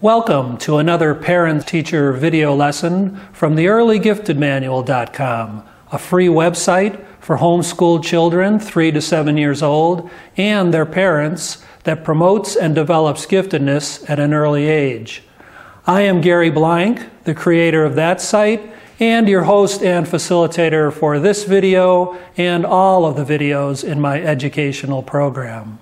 Welcome to another parent teacher video lesson from the earlygiftedmanual.com, a free website for homeschooled children 3 to 7 years old and their parents that promotes and develops giftedness at an early age. I am Gary Blank, the creator of that site and your host and facilitator for this video and all of the videos in my educational program.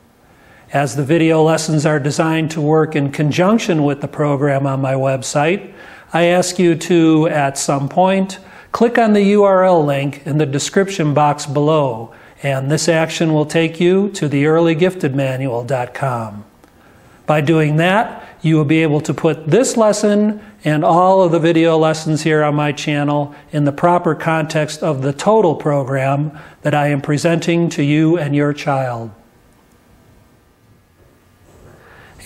As the video lessons are designed to work in conjunction with the program on my website, I ask you to, at some point, click on the URL link in the description box below, and this action will take you to the earlygiftedmanual.com. By doing that, you will be able to put this lesson and all of the video lessons here on my channel in the proper context of the total program that I am presenting to you and your child.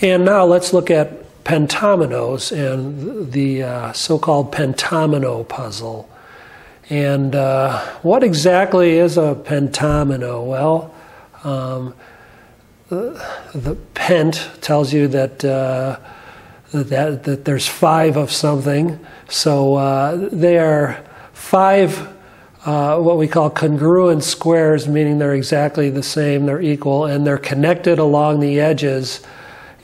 And now let's look at pentominoes and the uh, so called pentomino puzzle. And uh, what exactly is a pentomino? Well, um, the pent tells you that, uh, that, that there's five of something. So uh, they are five uh, what we call congruent squares, meaning they're exactly the same, they're equal, and they're connected along the edges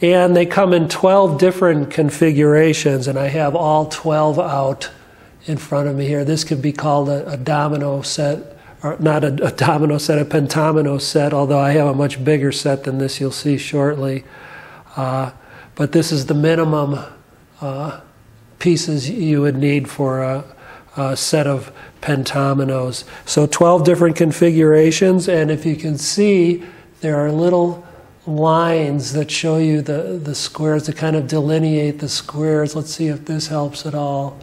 and they come in 12 different configurations, and I have all 12 out in front of me here. This could be called a, a domino set, or not a, a, domino set, a pentomino set, although I have a much bigger set than this you'll see shortly. Uh, but this is the minimum uh, pieces you would need for a, a set of pentominoes. So 12 different configurations, and if you can see, there are little lines that show you the, the squares to kind of delineate the squares. Let's see if this helps at all.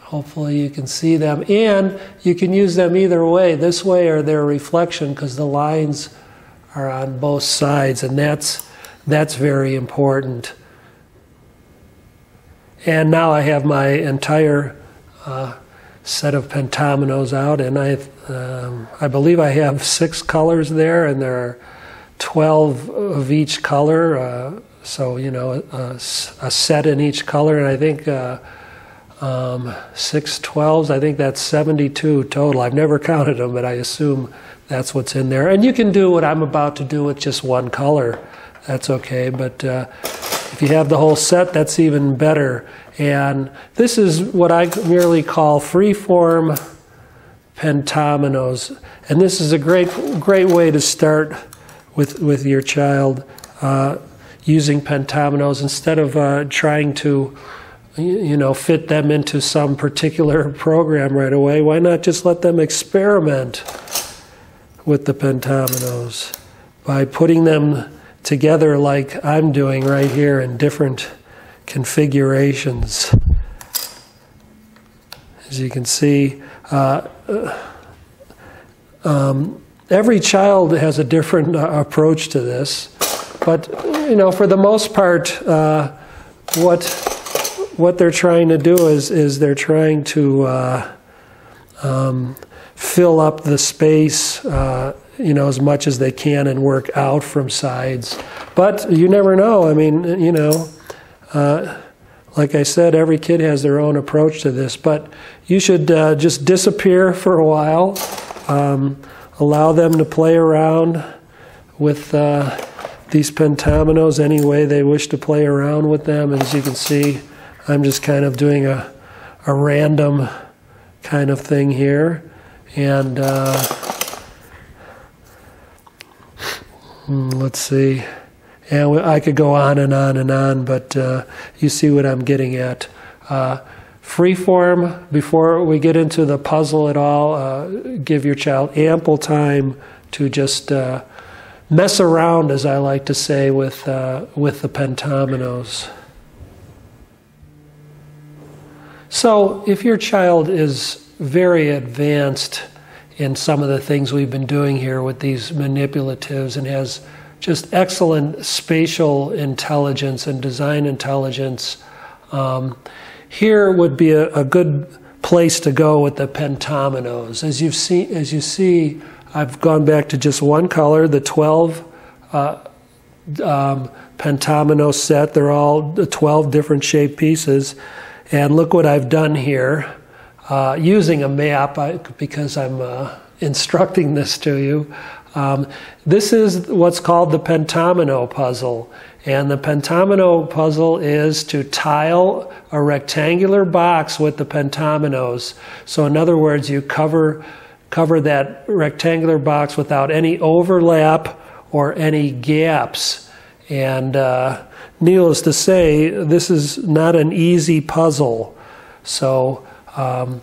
Hopefully you can see them. And you can use them either way, this way or their reflection, because the lines are on both sides, and that's, that's very important. And now I have my entire uh, set of pentominoes out, and I, um, I believe I have six colors there, and there are 12 of each color. Uh, so, you know, a, a, set in each color. And I think uh, um, six 12s, I think that's 72 total. I've never counted them, but I assume that's what's in there. And you can do what I'm about to do with just one color. That's okay. But uh, if you have the whole set, that's even better. And this is what I merely call free-form pentominoes. And this is a great, great way to start with, with your child uh, using pentominoes instead of uh, trying to you know fit them into some particular program right away why not just let them experiment with the pentominoes by putting them together like I'm doing right here in different configurations? As you can see uh, um, every child has a different uh, approach to this, but you know, for the most part, uh, what what they're trying to do is is they're trying to uh, um, fill up the space, uh, you know, as much as they can and work out from sides. But you never know. I mean, you know. Uh, like I said, every kid has their own approach to this, but you should uh, just disappear for a while. Um, allow them to play around with uh, these pentominoes any way they wish to play around with them. As you can see, I'm just kind of doing a, a random kind of thing here. And uh, hmm, let's see. And I could go on and on and on, but uh, you see what I'm getting at. Freeform, before we get into the puzzle at all, uh, give your child ample time to just uh, mess around, as I like to say, with, uh, with the pentominoes. So, if your child is very advanced in some of the things we've been doing here with these manipulatives and has just excellent spatial intelligence and design intelligence, um, here would be a, a good place to go with the pentominoes. As you see, as you see, I've gone back to just one color, the 12 uh, um, pentomino set. They're all 12 different shaped pieces. And look what I've done here uh, using a map I, because I'm uh, instructing this to you. Um, this is what's called the pentomino puzzle. And the pentomino puzzle is to tile a rectangular box with the pentominoes. So, in other words, you cover, cover that rectangular box without any overlap or any gaps. And uh, needless to say, this is not an easy puzzle. So, um,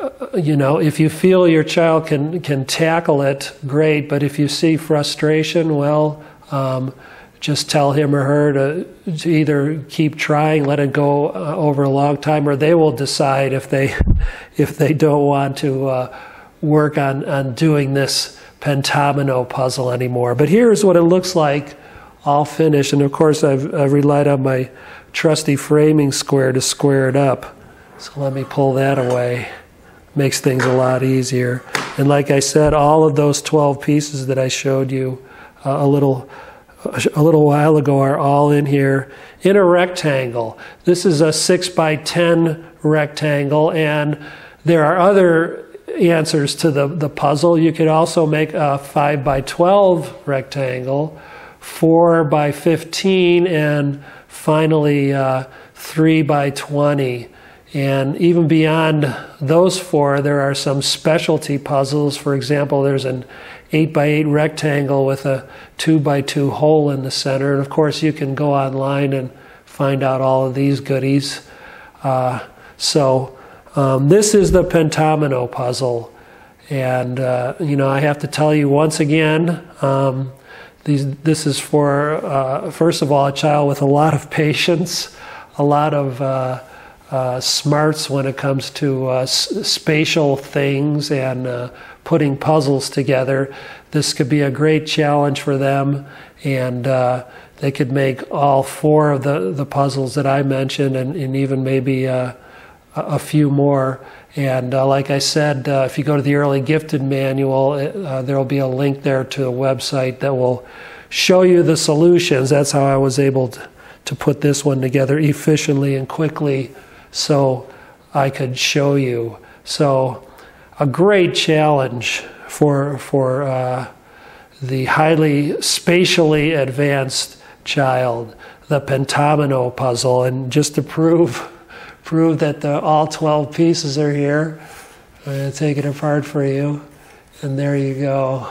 uh, you know, if you feel your child can can tackle it, great. But if you see frustration, well, um, just tell him or her to, to either keep trying, let it go uh, over a long time, or they will decide if they if they don't want to uh, work on on doing this pentomino puzzle anymore. But here's what it looks like, all finished. And of course, I've, I've relied on my trusty framing square to square it up. So let me pull that away. Makes things a lot easier. And like I said, all of those 12 pieces that I showed you uh, a little a little while ago are all in here in a rectangle. This is a 6 by 10 rectangle, and there are other answers to the, the puzzle. You could also make a 5 by 12 rectangle, 4 by 15, and finally uh, 3 by 20. And even beyond those four, there are some specialty puzzles. For example, there's an 8 by 8 rectangle with a 2 by 2 hole in the center. And of course, you can go online and find out all of these goodies. Uh, so, um, this is the pentomino puzzle. And, uh, you know, I have to tell you once again, um, these, this is for, uh, first of all, a child with a lot of patience, a lot of uh, uh, smarts when it comes to uh, spatial things and uh, putting puzzles together. This could be a great challenge for them, and uh, they could make all four of the, the puzzles that I mentioned, and, and even maybe uh, a few more. And uh, like I said, if you go to the Early Gifted Manual, there will be a link there to a website that will show you the solutions. That's how I was able to, to put this one together efficiently and quickly so I could show you. So, a great challenge for for uh, the highly spatially advanced child, the pentomino puzzle, and just to prove prove that the, all 12 pieces are here, I'm going to take it apart for you, and there you go.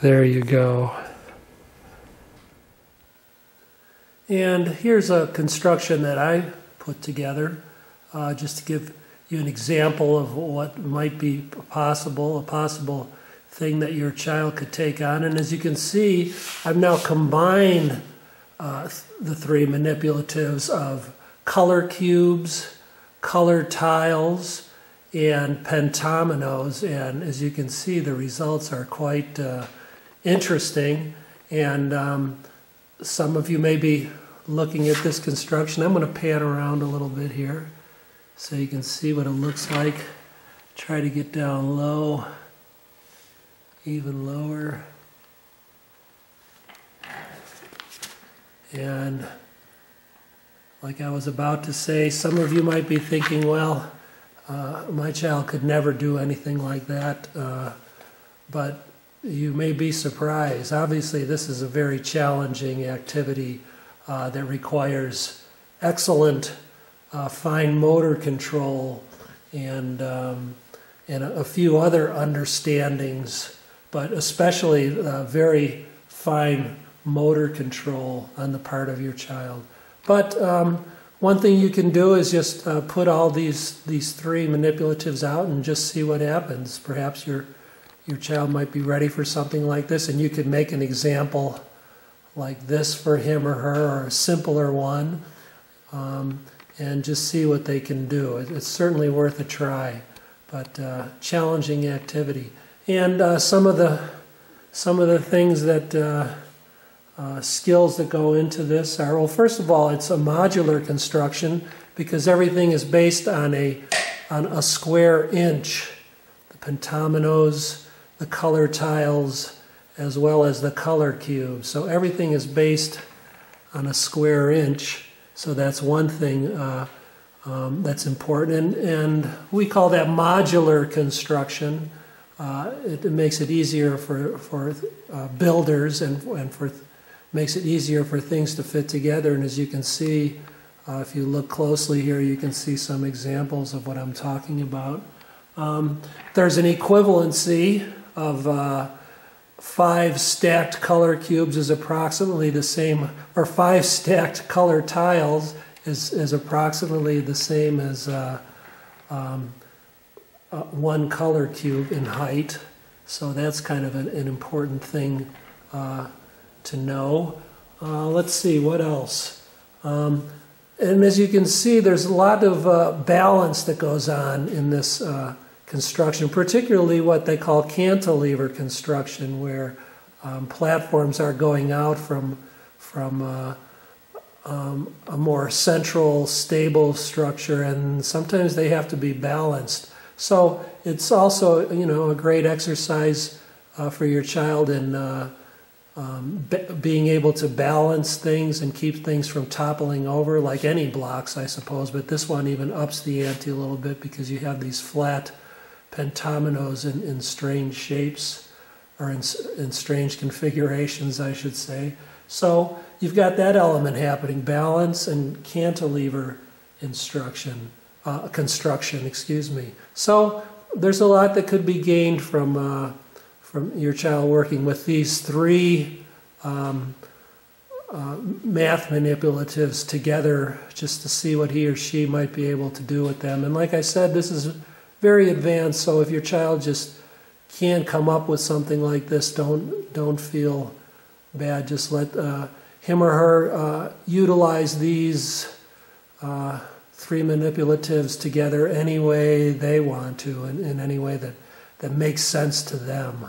There you go. And here's a construction that I put together, uh, just to give you an example of what might be possible, a possible thing that your child could take on. And as you can see, I've now combined uh, the three manipulatives of color cubes, color tiles, and pentominoes. And as you can see, the results are quite uh, interesting. And um, some of you may be looking at this construction. I'm going to pan around a little bit here so you can see what it looks like. Try to get down low, even lower. And like I was about to say, some of you might be thinking, well, uh, my child could never do anything like that. Uh, but you may be surprised. Obviously, this is a very challenging activity uh, that requires excellent uh, fine motor control and, um, and a, a, few other understandings, but especially uh, very fine motor control on the part of your child. But um, one thing you can do is just uh, put all these these three manipulatives out and just see what happens. Perhaps your your child might be ready for something like this, and you could make an example like this for him or her, or a simpler one, um, and just see what they can do. It's certainly worth a try, but uh, challenging activity. And uh, some of the some of the things that uh, uh, skills that go into this are well, first of all, it's a modular construction because everything is based on a on a square inch. The pentominoes, the color tiles, as well as the color cube. So everything is based on a square inch. So that's one thing uh, um, that's important. And, and we call that modular construction. Uh, it, it, makes it easier for, for uh, builders and, and for makes it easier for things to fit together. And as you can see, uh, if you look closely here, you can see some examples of what I'm talking about. Um, there's an equivalency of uh, five stacked color cubes is approximately the same, or five stacked color tiles is, is approximately the same as uh, um, uh, one color cube in height. So that's kind of an, an important thing uh, to know. Uh, let's see, what else? Um, and as you can see, there's a lot of uh, balance that goes on in this uh, construction, particularly what they call cantilever construction, where um, platforms are going out from, from uh, um, a more central, stable structure, and sometimes they have to be balanced. So it's also, you know, a great exercise uh, for your child in uh, um, be, being able to balance things and keep things from toppling over, like any blocks, I suppose. But this one even ups the ante a little bit because you have these flat pentominoes in, in strange shapes or in, in strange configurations, I should say. So you've got that element happening balance and cantilever instruction, uh, construction, excuse me. So there's a lot that could be gained from. Uh, from your child working with these three um, uh, math manipulatives together just to see what he or she might be able to do with them. And like I said, this is very advanced, so if your child just can't come up with something like this, don't don't feel bad. Just let uh, him or her uh, utilize these uh, three manipulatives together any way they want to, and in any way that, that makes sense to them.